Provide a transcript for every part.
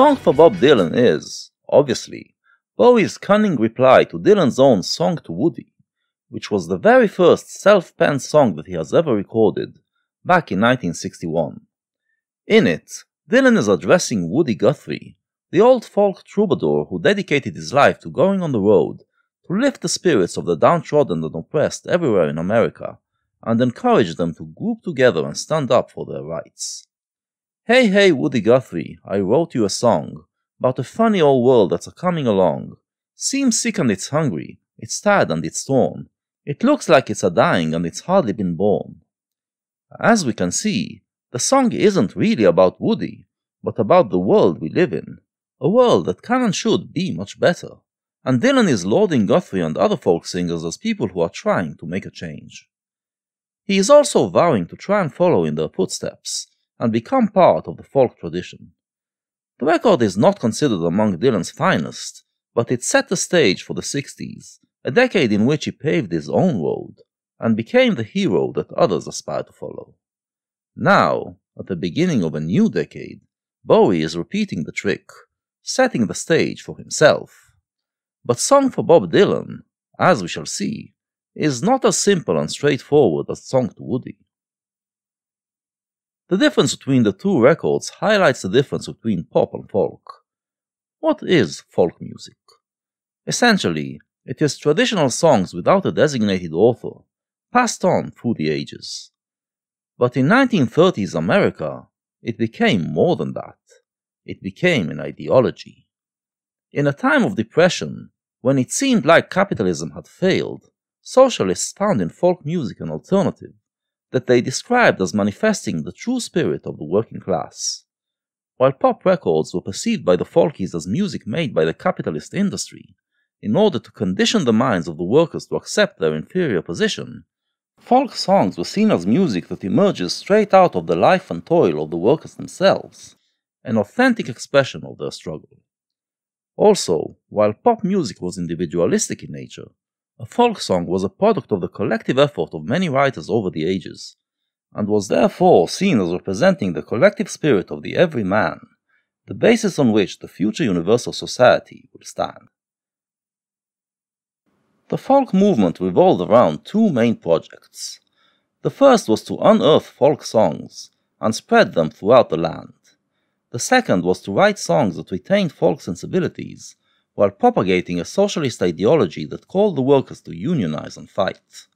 Song for Bob Dylan is, obviously, Bowie's cunning reply to Dylan's own Song to Woody, which was the very first self penned song that he has ever recorded, back in 1961. In it, Dylan is addressing Woody Guthrie, the old folk troubadour who dedicated his life to going on the road to lift the spirits of the downtrodden and oppressed everywhere in America and encourage them to group together and stand up for their rights. Hey, hey, Woody Guthrie, I wrote you a song about a funny old world that's a coming along. Seems sick and it's hungry, it's tired and it's torn. It looks like it's a dying and it's hardly been born. As we can see, the song isn't really about Woody, but about the world we live in, a world that can and should be much better. And Dylan is lauding Guthrie and other folk singers as people who are trying to make a change. He is also vowing to try and follow in their footsteps and become part of the folk tradition. The record is not considered among Dylan's finest, but it set the stage for the 60s, a decade in which he paved his own road and became the hero that others aspire to follow. Now, at the beginning of a new decade, Bowie is repeating the trick, setting the stage for himself. But Song for Bob Dylan, as we shall see, is not as simple and straightforward as Song to Woody. The difference between the two records highlights the difference between pop and folk. What is folk music? Essentially, it is traditional songs without a designated author, passed on through the ages. But in 1930s America, it became more than that. It became an ideology. In a time of depression, when it seemed like capitalism had failed, socialists found in folk music an alternative that they described as manifesting the true spirit of the working class. While pop records were perceived by the folkies as music made by the capitalist industry, in order to condition the minds of the workers to accept their inferior position, folk songs were seen as music that emerges straight out of the life and toil of the workers themselves, an authentic expression of their struggle. Also, while pop music was individualistic in nature, a folk song was a product of the collective effort of many writers over the ages, and was therefore seen as representing the collective spirit of the everyman, the basis on which the future universal society would stand. The folk movement revolved around two main projects. The first was to unearth folk songs and spread them throughout the land. The second was to write songs that retained folk sensibilities while propagating a socialist ideology that called the workers to unionize and fight.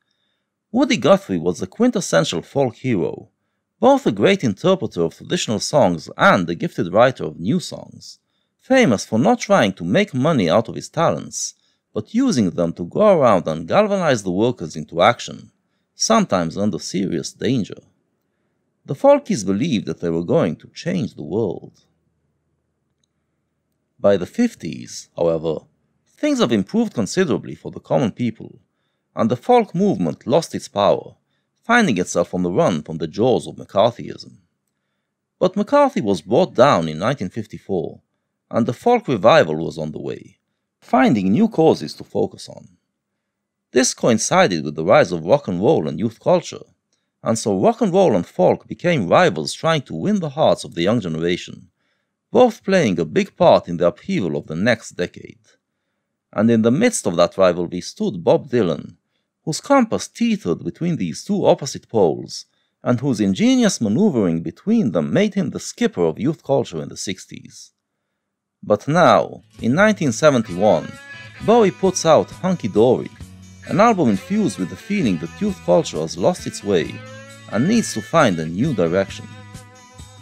Woody Guthrie was the quintessential folk hero, both a great interpreter of traditional songs and a gifted writer of new songs, famous for not trying to make money out of his talents, but using them to go around and galvanize the workers into action, sometimes under serious danger. The Folkies believed that they were going to change the world. By the 50s, however, things have improved considerably for the common people, and the folk movement lost its power, finding itself on the run from the jaws of McCarthyism. But McCarthy was brought down in 1954, and the folk revival was on the way, finding new causes to focus on. This coincided with the rise of rock and roll and youth culture, and so rock and roll and folk became rivals trying to win the hearts of the young generation both playing a big part in the upheaval of the next decade. And in the midst of that rivalry stood Bob Dylan, whose compass teetered between these two opposite poles, and whose ingenious maneuvering between them made him the skipper of youth culture in the 60s. But now, in 1971, Bowie puts out Hunky Dory, an album infused with the feeling that youth culture has lost its way and needs to find a new direction.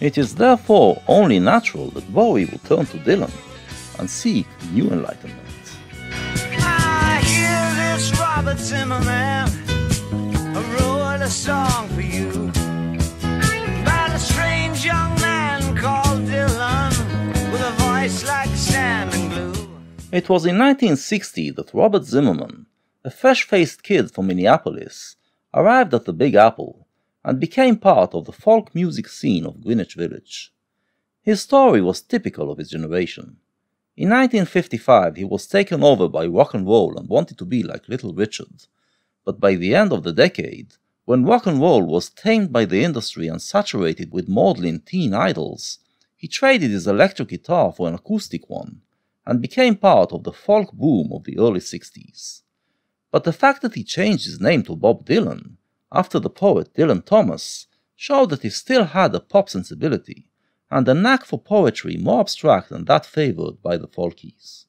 It is therefore only natural that Bowie will turn to Dylan and seek new enlightenment. I hear this Robert Zimmerman wrote a song for you about a strange young man called Dylan with a voice like sand and glue. It was in 1960 that Robert Zimmerman, a fresh faced kid from Minneapolis, arrived at the Big Apple and became part of the folk music scene of Greenwich Village. His story was typical of his generation. In 1955, he was taken over by rock and roll and wanted to be like Little Richard. But by the end of the decade, when rock and roll was tamed by the industry and saturated with maudlin teen idols, he traded his electric guitar for an acoustic one and became part of the folk boom of the early 60s. But the fact that he changed his name to Bob Dylan after the poet Dylan Thomas showed that he still had a pop sensibility and a knack for poetry more abstract than that favored by the folkies.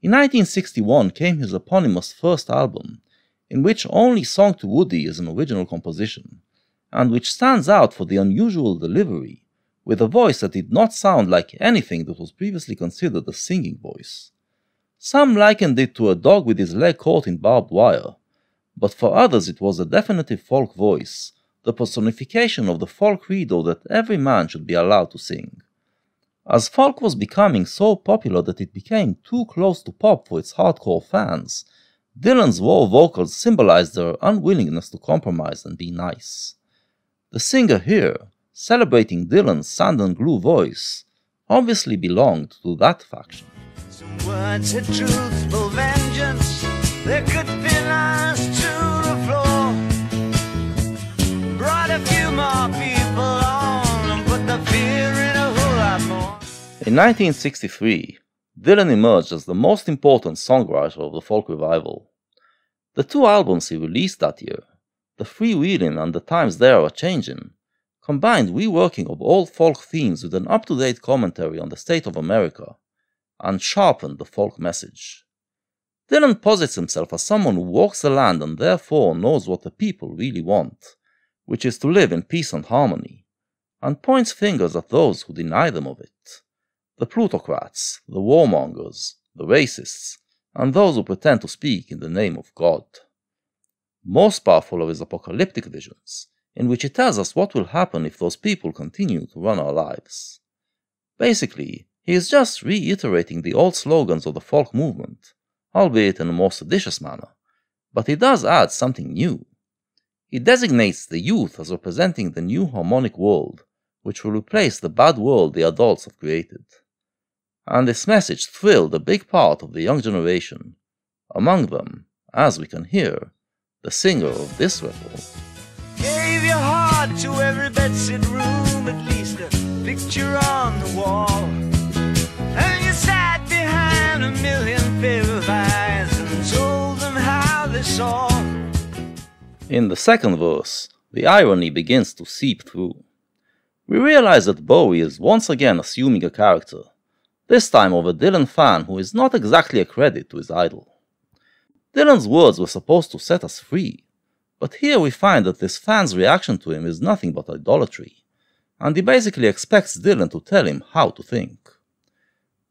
In 1961 came his eponymous first album, in which only Song to Woody is an original composition, and which stands out for the unusual delivery, with a voice that did not sound like anything that was previously considered a singing voice. Some likened it to a dog with his leg caught in barbed wire, but for others it was a definitive folk voice, the personification of the folk credo that every man should be allowed to sing. As folk was becoming so popular that it became too close to pop for its hardcore fans, Dylan's raw vocals symbolized their unwillingness to compromise and be nice. The singer here, celebrating Dylan's sand and glue voice, obviously belonged to that faction. Some words truthful vengeance, they could pin us in a whole lot more. In 1963, Dylan emerged as the most important songwriter of the folk revival. The two albums he released that year, the freewheeling and the times they are changing, combined reworking of old folk themes with an up to date commentary on the state of America, and sharpened the folk message. Dylan posits himself as someone who walks the land and therefore knows what the people really want, which is to live in peace and harmony, and points fingers at those who deny them of it the plutocrats, the warmongers, the racists, and those who pretend to speak in the name of God. Most powerful are his apocalyptic visions, in which he tells us what will happen if those people continue to run our lives. Basically, he is just reiterating the old slogans of the folk movement, albeit in a more seditious manner, but he does add something new. He designates the youth as representing the new harmonic world, which will replace the bad world the adults have created. And this message thrilled a big part of the young generation, among them, as we can hear, the singer of this record. Gave your heart to every room, at least a picture on the wall. And you sat behind a million pair of eyes and told them how they saw. In the second verse, the irony begins to seep through. We realize that Bowie is once again assuming a character, this time of a Dylan fan who is not exactly a credit to his idol. Dylan's words were supposed to set us free, but here we find that this fan's reaction to him is nothing but idolatry, and he basically expects Dylan to tell him how to think.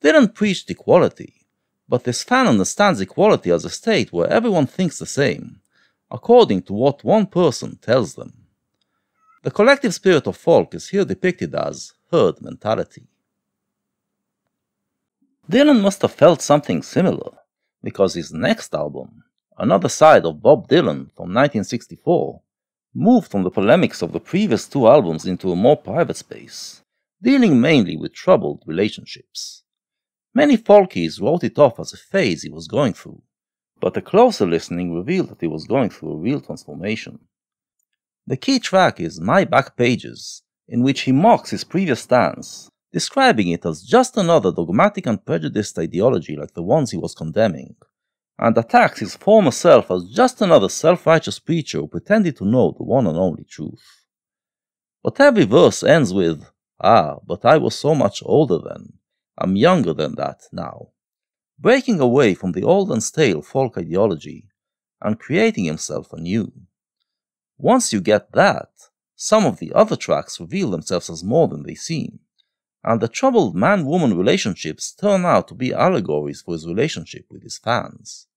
Dylan preached equality, but this fan understands equality as a state where everyone thinks the same, according to what one person tells them. The collective spirit of folk is here depicted as herd mentality. Dylan must have felt something similar because his next album, Another Side of Bob Dylan from 1964, moved from the polemics of the previous two albums into a more private space, dealing mainly with troubled relationships. Many folkies wrote it off as a phase he was going through, but a closer listening revealed that he was going through a real transformation. The key track is My Back Pages, in which he mocks his previous stance describing it as just another dogmatic and prejudiced ideology like the ones he was condemning, and attacks his former self as just another self righteous preacher who pretended to know the one and only truth. But every verse ends with, Ah, but I was so much older then, I'm younger than that now, breaking away from the old and stale folk ideology and creating himself anew. Once you get that, some of the other tracks reveal themselves as more than they seem and the troubled man woman relationships turn out to be allegories for his relationship with his fans.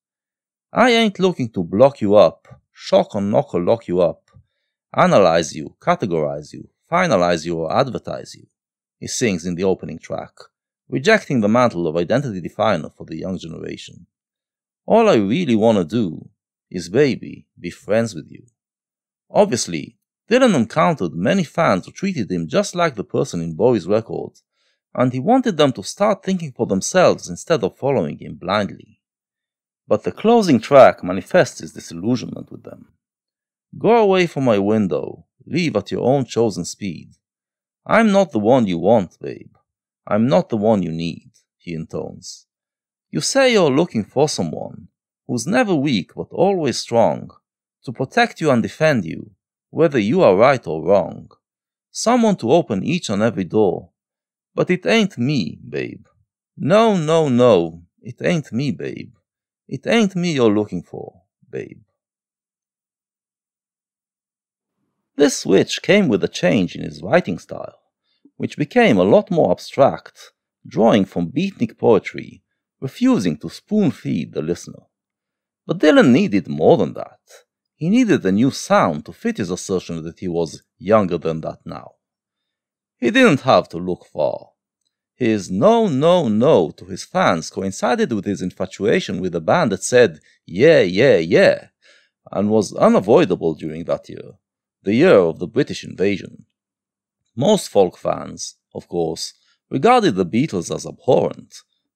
I ain't looking to block you up, shock or knock or lock you up, analyze you, categorize you, finalize you, or advertise you, he sings in the opening track, rejecting the mantle of identity definer for the young generation. All I really want to do is, baby, be friends with you. Obviously, Dylan encountered many fans who treated him just like the person in Bowie's record, and he wanted them to start thinking for themselves instead of following him blindly. But the closing track manifests his disillusionment with them. Go away from my window, leave at your own chosen speed. I'm not the one you want, babe. I'm not the one you need, he intones. You say you're looking for someone who's never weak but always strong, to protect you and defend you, whether you are right or wrong. Someone to open each and every door. But it ain't me, babe. No, no, no, it ain't me, babe. It ain't me you're looking for, babe. This switch came with a change in his writing style, which became a lot more abstract, drawing from beatnik poetry, refusing to spoon feed the listener. But Dylan needed more than that. He needed a new sound to fit his assertion that he was younger than that now. He didn't have to look far. His no, no, no to his fans coincided with his infatuation with a band that said, yeah, yeah, yeah, and was unavoidable during that year, the year of the British invasion. Most folk fans, of course, regarded the Beatles as abhorrent,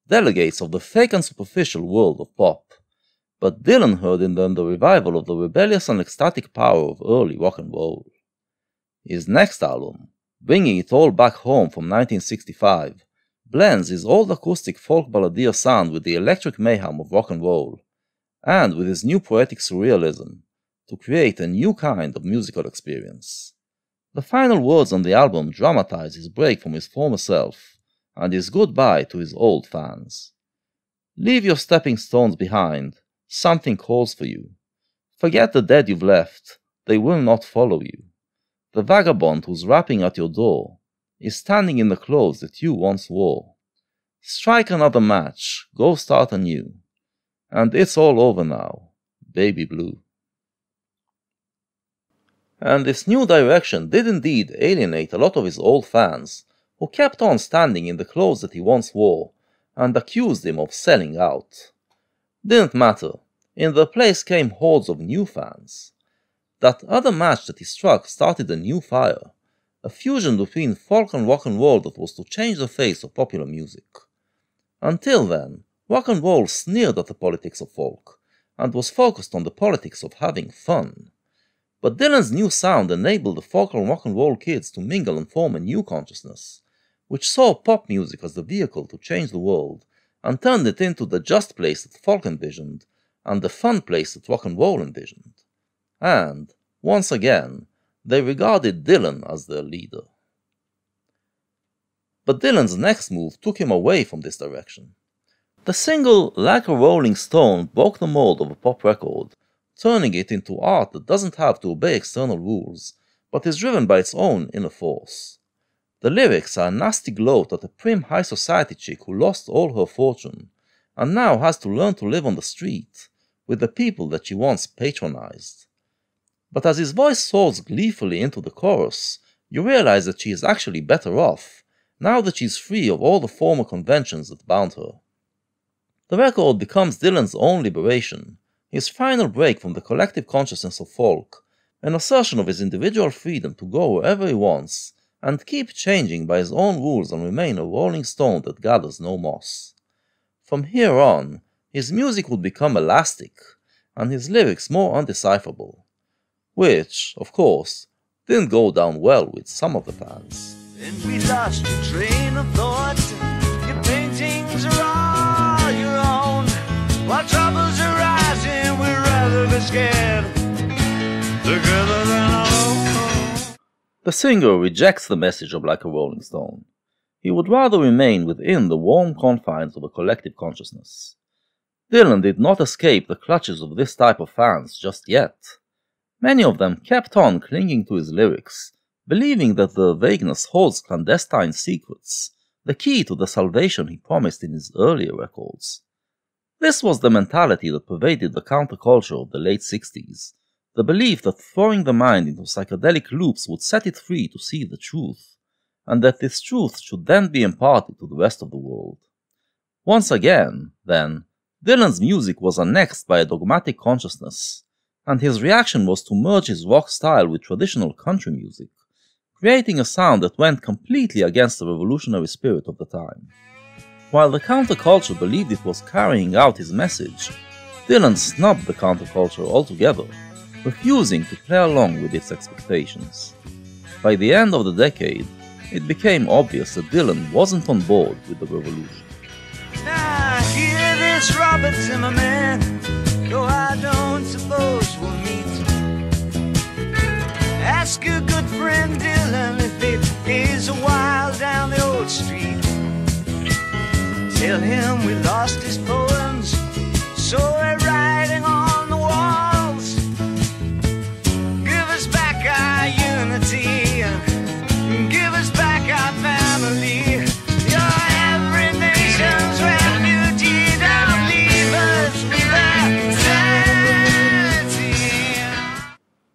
delegates of the fake and superficial world of pop, but Dylan heard in them the revival of the rebellious and ecstatic power of early rock and roll. His next album, Bringing It All Back Home from 1965, blends his old acoustic folk balladeer sound with the electric mayhem of rock and roll, and with his new poetic surrealism, to create a new kind of musical experience. The final words on the album dramatize his break from his former self and his goodbye to his old fans. Leave your stepping stones behind, something calls for you. Forget the dead you've left, they will not follow you. The vagabond who's rapping at your door is standing in the clothes that you once wore. Strike another match, go start anew. And it's all over now, baby blue. And this new direction did indeed alienate a lot of his old fans, who kept on standing in the clothes that he once wore, and accused him of selling out. Didn't matter, in their place came hordes of new fans. That other match that he struck started a new fire, a fusion between folk and rock and roll that was to change the face of popular music. Until then, rock and roll sneered at the politics of folk, and was focused on the politics of having fun. But Dylan's new sound enabled the folk and rock and roll kids to mingle and form a new consciousness, which saw pop music as the vehicle to change the world, and turned it into the just place that folk envisioned, and the fun place that rock and roll envisioned. And, once again, they regarded Dylan as their leader. But Dylan's next move took him away from this direction. The single Like a Rolling Stone broke the mold of a pop record, turning it into art that doesn't have to obey external rules, but is driven by its own inner force. The lyrics are a nasty gloat at a prim high society chick who lost all her fortune, and now has to learn to live on the street, with the people that she once patronized. But as his voice soars gleefully into the chorus, you realize that she is actually better off, now that she's free of all the former conventions that bound her. The record becomes Dylan's own liberation, his final break from the collective consciousness of folk, an assertion of his individual freedom to go wherever he wants, and keep changing by his own rules and remain a rolling stone that gathers no moss. From here on, his music would become elastic, and his lyrics more undecipherable which, of course, didn't go down well with some of the fans. And we lost your train of thought. Your paintings are all your own. While troubles are The singer rejects the message of like a rolling stone. He would rather remain within the warm confines of a collective consciousness. Dylan did not escape the clutches of this type of fans just yet. Many of them kept on clinging to his lyrics, believing that the vagueness holds clandestine secrets, the key to the salvation he promised in his earlier records. This was the mentality that pervaded the counterculture of the late 60s, the belief that throwing the mind into psychedelic loops would set it free to see the truth, and that this truth should then be imparted to the rest of the world. Once again, then, Dylan's music was annexed by a dogmatic consciousness, and his reaction was to merge his rock style with traditional country music, creating a sound that went completely against the revolutionary spirit of the time. While the counterculture believed it was carrying out his message, Dylan snubbed the counterculture altogether, refusing to play along with its expectations. By the end of the decade, it became obvious that Dylan wasn't on board with the revolution. Ask your good friend Dylan if it is a while down the old street. Tell him we lost his poems, so we're writing on the walls. Give us back our unity, give us back our family.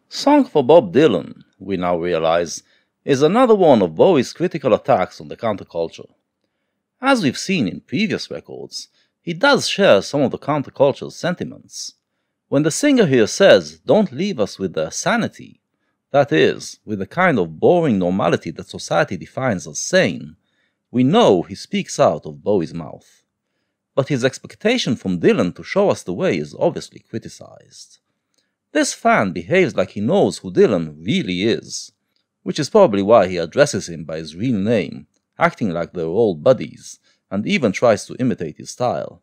Song for Bob Dylan, we now realize, is another one of Bowie's critical attacks on the counterculture. As we've seen in previous records, he does share some of the counterculture's sentiments. When the singer here says, Don't leave us with their sanity, that is, with the kind of boring normality that society defines as sane, we know he speaks out of Bowie's mouth. But his expectation from Dylan to show us the way is obviously criticized. This fan behaves like he knows who Dylan really is, which is probably why he addresses him by his real name acting like they're old buddies, and even tries to imitate his style,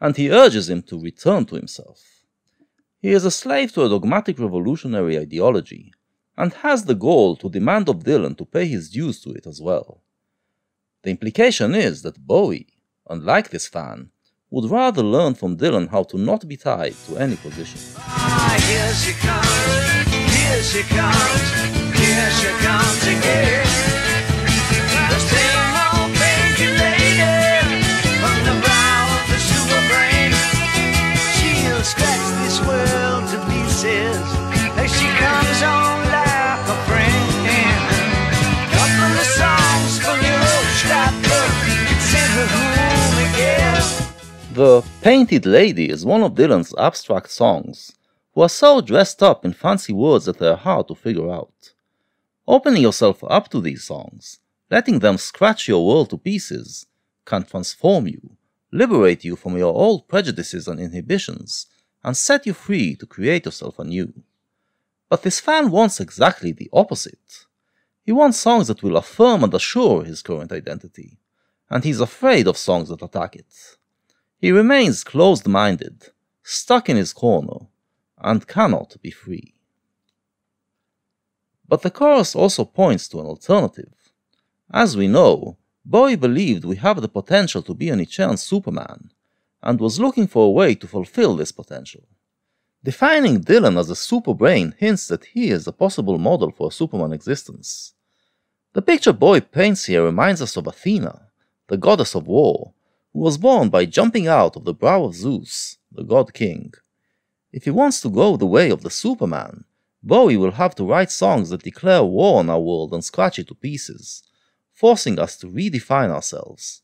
and he urges him to return to himself. He is a slave to a dogmatic revolutionary ideology, and has the goal to demand of Dylan to pay his dues to it as well. The implication is that Bowie, unlike this fan, would rather learn from Dylan how to not be tied to any position. Ah, The Painted Lady is one of Dylan's abstract songs, who are so dressed up in fancy words that they're hard to figure out. Opening yourself up to these songs, letting them scratch your world to pieces, can transform you, liberate you from your old prejudices and inhibitions, and set you free to create yourself anew. But this fan wants exactly the opposite. He wants songs that will affirm and assure his current identity, and he's afraid of songs that attack it. He remains closed minded, stuck in his corner, and cannot be free. But the chorus also points to an alternative. As we know, Bowie believed we have the potential to be an Nietzschean Superman, and was looking for a way to fulfill this potential. Defining Dylan as a superbrain hints that he is a possible model for a Superman existence. The picture Bowie paints here reminds us of Athena, the goddess of war, who was born by jumping out of the brow of Zeus, the god king. If he wants to go the way of the Superman, Bowie will have to write songs that declare war on our world and scratch it to pieces, forcing us to redefine ourselves,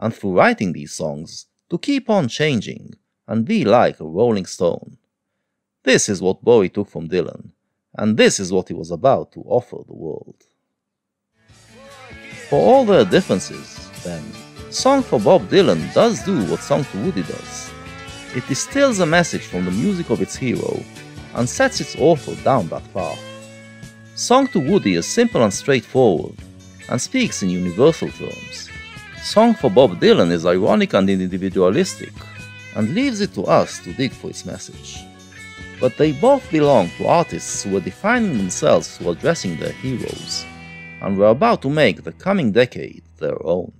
and through writing these songs, to keep on changing and be like a rolling stone. This is what Bowie took from Dylan, and this is what he was about to offer the world. For all their differences, then, Song for Bob Dylan does do what Song to Woody does. It distills a message from the music of its hero and sets its author down that path. Song to Woody is simple and straightforward and speaks in universal terms. Song for Bob Dylan is ironic and individualistic and leaves it to us to dig for its message. But they both belong to artists who are defining themselves through addressing their heroes and were about to make the coming decade their own.